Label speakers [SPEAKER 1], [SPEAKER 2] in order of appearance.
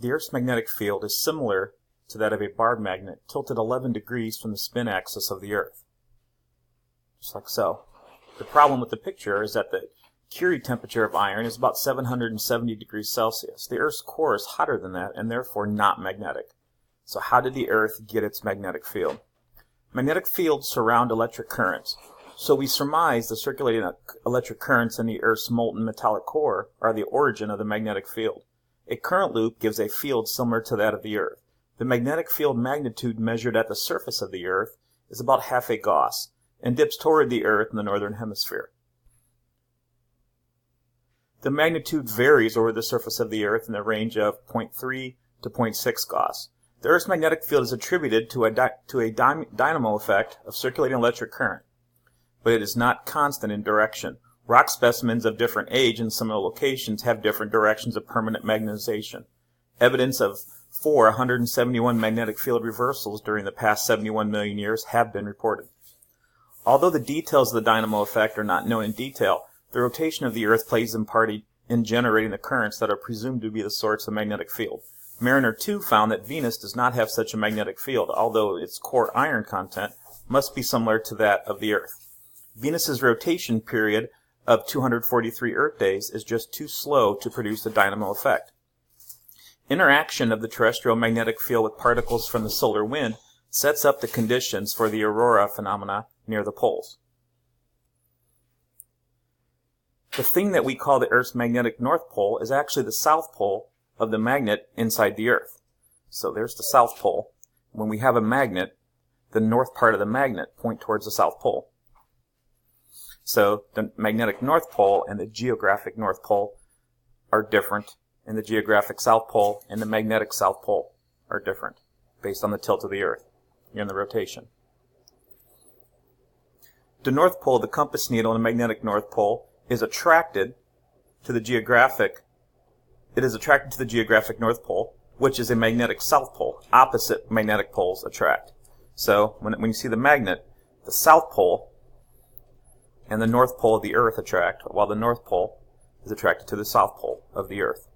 [SPEAKER 1] the Earth's magnetic field is similar to that of a bar magnet tilted 11 degrees from the spin axis of the Earth. Just like so. The problem with the picture is that the Curie temperature of iron is about 770 degrees Celsius. The Earth's core is hotter than that and therefore not magnetic. So how did the Earth get its magnetic field? Magnetic fields surround electric currents. So we surmise the circulating electric currents in the Earth's molten metallic core are the origin of the magnetic field. A current loop gives a field similar to that of the Earth. The magnetic field magnitude measured at the surface of the Earth is about half a Gauss and dips toward the Earth in the northern hemisphere. The magnitude varies over the surface of the Earth in the range of 0.3 to 0.6 Gauss. The Earth's magnetic field is attributed to a, di- to a dy- dynamo effect of circulating electric current, but it is not constant in direction. Rock specimens of different age in similar locations have different directions of permanent magnetization. Evidence of four 171 magnetic field reversals during the past 71 million years have been reported. Although the details of the dynamo effect are not known in detail, the rotation of the Earth plays in part in generating the currents that are presumed to be the source of the magnetic field. Mariner 2 found that Venus does not have such a magnetic field, although its core iron content must be similar to that of the Earth. Venus's rotation period of 243 Earth days is just too slow to produce a dynamo effect. Interaction of the terrestrial magnetic field with particles from the solar wind sets up the conditions for the aurora phenomena near the poles. The thing that we call the Earth's magnetic north pole is actually the south pole of the magnet inside the Earth. So there's the south pole. When we have a magnet, the north part of the magnet point towards the south pole. So the magnetic north pole and the geographic north pole are different, and the geographic south pole and the magnetic south pole are different based on the tilt of the Earth and the rotation. The north pole, the compass needle, and the magnetic north pole is attracted to the geographic it is attracted to the geographic north pole, which is a magnetic south pole. Opposite magnetic poles attract. So when, when you see the magnet, the south pole and the north pole of the earth attract, while the north pole is attracted to the south pole of the earth.